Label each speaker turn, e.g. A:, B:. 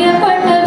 A: பாக்கியப்பட்ட